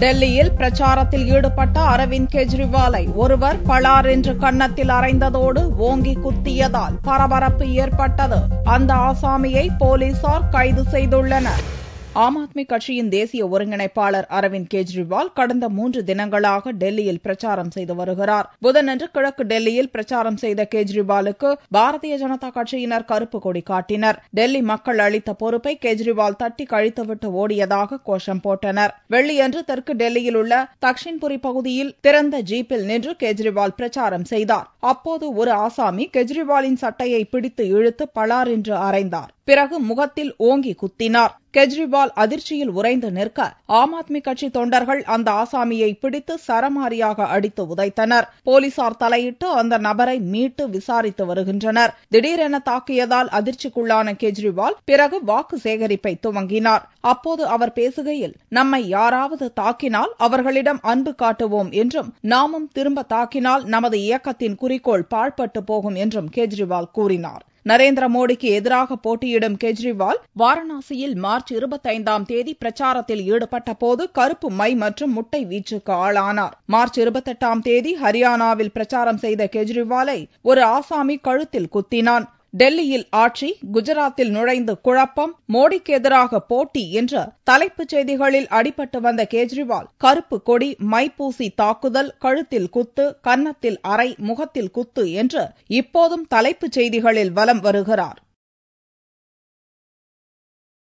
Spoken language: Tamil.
டெல்லியில் பிரச்சாரத்தில் ஈடுபட்ட அரவிந்த் கெஜ்ரிவாலை ஒருவர் பளார் என்று கன்னத்தில் அறைந்ததோடு ஓங்கி குத்தியதால் பரபரப்பு ஏற்பட்டது. அந்த ஆசாமியை போலீசார் கைது செய்துள்ளனர். ஆம் ஆத்மி கட்சியின் தேசிய ஒருங்கிணைப்பாளர் அரவிந்த் கெஜ்ரிவால் கடந்த மூன்று தினங்களாக டெல்லியில் பிரச்சாரம் செய்து வருகிறார். புதனன்று கிழக்கு டெல்லியில் பிரச்சாரம் செய்த கெஜ்ரிவாலுக்கு பாரதிய ஜனதா கட்சியினர் கருப்பு கொடி காட்டினர். டெல்லி மக்கள் அளித்த பொறுப்பை கெஜ்ரிவால் தட்டி கழித்துவிட்டு ஓடியதாக கோஷம் போட்டனர். வெள்ளியன்று தெற்கு டெல்லியில் உள்ள தக்ஷின்புரி பகுதியில் திறந்த ஜீப்பில் நின்று கெஜ்ரிவால் பிரச்சாரம் செய்தார். அப்போது ஒரு ஆசாமி கெஜ்ரிவாலின் சட்டையை பிடித்து இழுத்து பலார் என்று அறைந்தார் பிறகு முகத்தில் ஓங்கி குத்தினார். கெஜ்ரிவால் அதிர்ச்சியில் உறைந்து நிற்க ஆம் ஆத்மி கட்சி தொண்டர்கள் அந்த ஆசாமியை பிடித்து சரமாரியாக அடித்து உதைத்தனர். போலீசார் தலையிட்டு அந்த நபரை மீட்டு விசாரித்து வருகின்றனர். திடீரென தாக்கியதால் அதிர்ச்சிக்குள்ளான கெஜ்ரிவால் பிறகு வாக்கு சேகரிப்பை துவங்கினார். அப்போது அவர் பேசுகையில் நம்மை யாராவது தாக்கினால் அவர்களிடம் அன்பு காட்டுவோம் என்றும் நாமும் திரும்ப தாக்கினால் நமது இயக்கத்தின் குறிக்கோள் பாழ்பட்டு போகும் என்றும் கெஜ்ரிவால் கூறினார். நரேந்திர மோடிக்கு எதிராக போட்டியிடும் கெஜ்ரிவால் வாரணாசியில் மார்ச் இருபத்தைந்தாம் தேதி பிரச்சாரத்தில் ஈடுபட்ட போது கருப்பு மை மற்றும் முட்டை வீச்சுக்கு ஆளானார். மார்ச் இருபத்தெட்டாம் தேதி ஹரியானாவில் பிரச்சாரம் செய்த கெஜ்ரிவாலை ஒரு ஆசாமி கழுத்தில் குத்தினான். டெல்லியில் ஆட்சி குஜராத்தில் நுழைந்து குழப்பம் மோடிக்கு எதிராக போட்டி என்ற தலைப்புச் செய்திகளில் அடிபட்டு வந்த கெஜ்ரிவால் கருப்பு கொடி மைப்பூசி தாக்குதல் கழுத்தில் குத்து கன்னத்தில் அறை முகத்தில் குத்து என்று இப்போதும் தலைப்புச் செய்திகளில் வலம் வருகிறார்.